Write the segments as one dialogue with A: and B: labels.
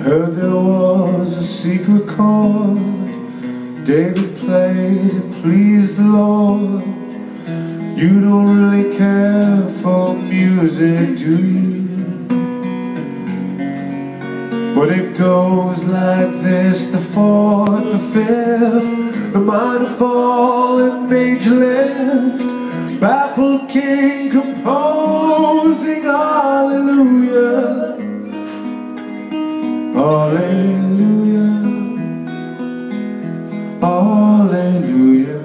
A: Heard there was a secret chord David played to please the Lord You don't really care for music, do you? Goes like this, the fourth, the fifth The minor fall and major lift. Baffled king composing hallelujah. Hallelujah. Hallelujah.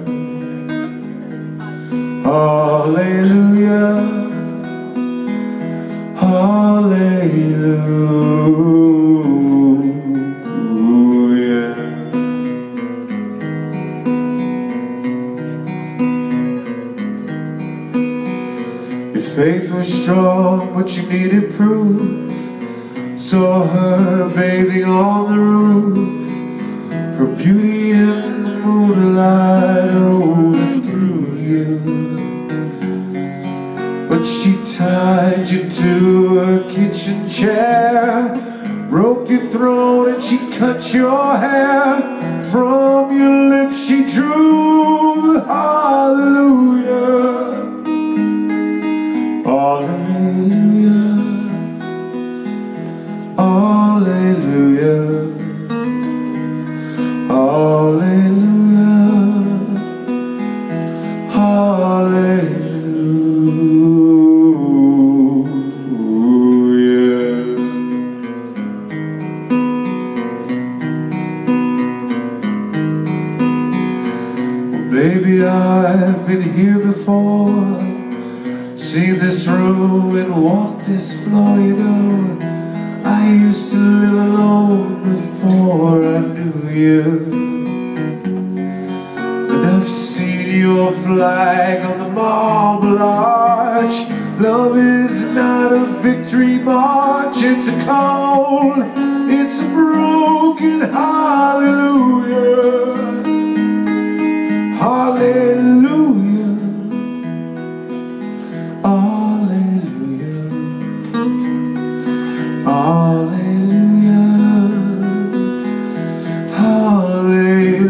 A: Hallelujah. Hallelujah faith was strong, but you needed proof. Saw her bathing on the roof, her beauty in the moonlight overthrew you. But she tied you to her kitchen chair, broke your throat and she cut your hair. From your lips she drew Hallelujah. Hallelujah. Hallelujah. Baby, I've been here before Seen this room and walked this floor, you know I used to live alone before I knew you. And I've seen your flag on the marble arch. Love is not a victory march It's a call. It's a broken hallelujah Hallelujah. Hallelujah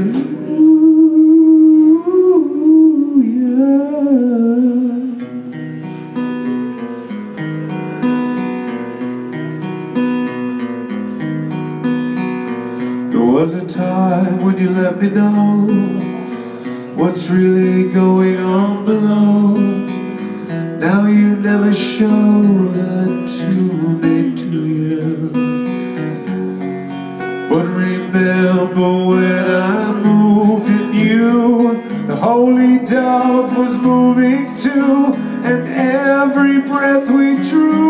A: There was a time when you let me know What's really going on below. Now you never show that to me, remember when I moved in you The holy dove was moving too And every breath we drew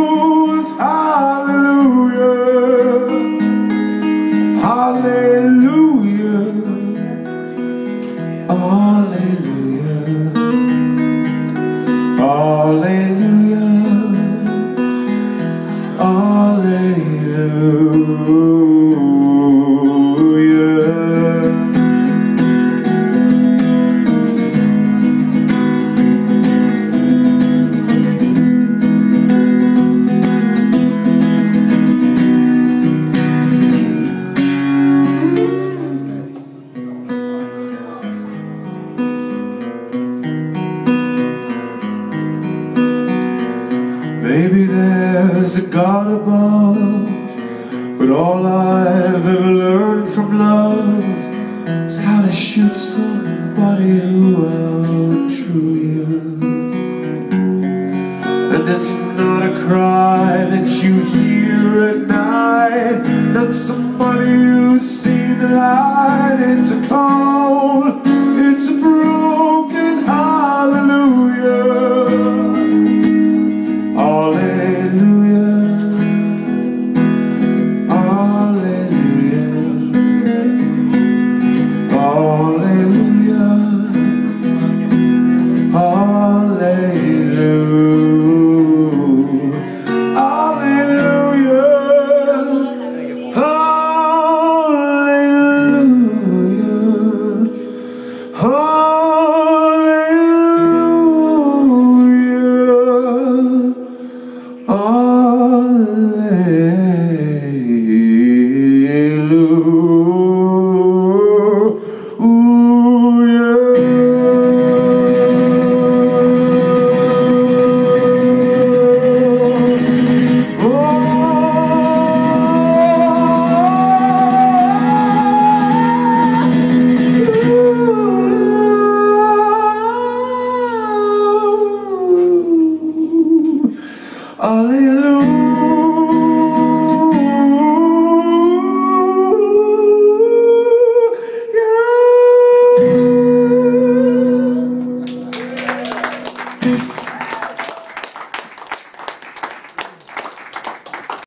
A: But all I've ever learned from love Is how to shoot somebody who outdrew you. And it's not a cry that you hear at night Not somebody who's seen the light It's a cold,